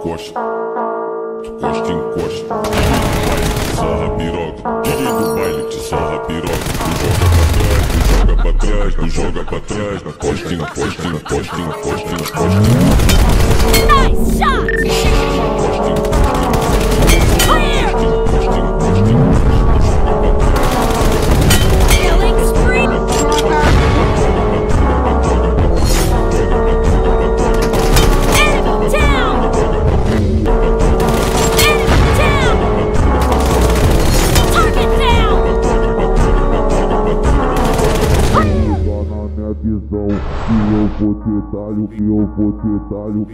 Costa, costa encosta. Sarra piroca, DJ do baile te sarra piroca. Tu joga pra trás, tu joga pra trás, tu joga pra trás. Costinha, costinha, costinha, costinha. Nice visão que eu vou te dar, que eu vou te dar.